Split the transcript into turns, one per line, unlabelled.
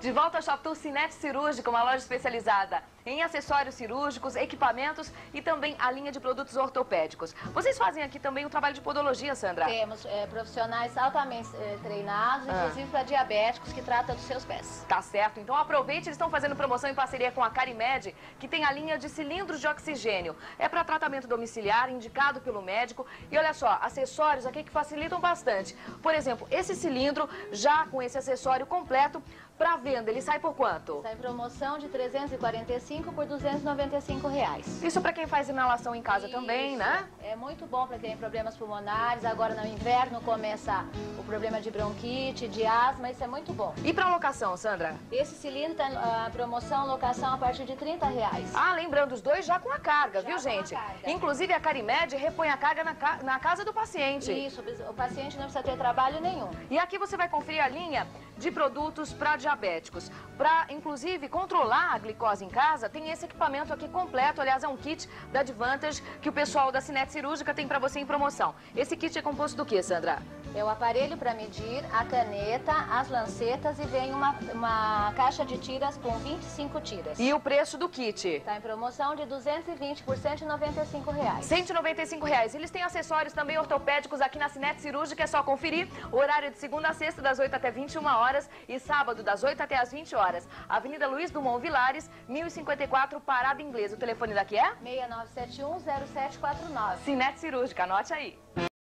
De volta ao Shop Tour Cinete Cirúrgica, uma loja especializada em acessórios cirúrgicos, equipamentos e também a linha de produtos ortopédicos. Vocês fazem aqui também o trabalho de podologia, Sandra?
Temos é, profissionais altamente é, treinados,
Ah.
inclusive para diabéticos, que tratam dos seus pés.
Tá certo, então aproveite, eles estão fazendo promoção em parceria com a Carimed, que tem a linha de cilindros de oxigênio. É para tratamento domiciliar, indicado pelo médico. E olha só, acessórios aqui que facilitam bastante. Por exemplo, esse cilindro, já com esse acessório completo, para venda, ele sai por quanto?
Está em promoção de 345 por 295 reais.
Isso para quem faz inalação em casa também,
Isso.
né?
É muito bom para quem tem problemas pulmonares. Agora no inverno começa o problema de bronquite, de asma, isso é muito bom.
E para locação, Sandra?
Esse cilindro está a promoção, locação a partir de 30 reais.
Ah, lembrando, os dois já com a carga,
Já
viu,
com a
gente?
carga.
Inclusive, a Carimed repõe a carga na, ca- na casa do paciente.
Isso, o paciente não precisa ter trabalho nenhum.
E aqui você vai conferir a linha de produtos para diabéticos. Para, inclusive, controlar a glicose em casa, tem esse equipamento aqui completo. Aliás, é um kit da Advantage que o pessoal da Cinete Cirúrgica tem para você em promoção. Esse kit é composto do que, Sandra?
É o aparelho para medir, a caneta, as lancetas e vem uma, uma caixa de tiras com 25 tiras.
E o preço do kit?
Está em promoção de 220 por 195 reais.
195 reais. Eles têm acessórios também ortopédicos aqui na Cinete Cirúrgica, é só conferir. O horário de segunda a sexta, das 8 até 21 horas e sábado, das 8 até as 20 horas. Avenida Luiz Dumont Vilares, 1054, Parada Inglesa. O telefone daqui é?
69710749.
Cinete Cirúrgica, anote aí.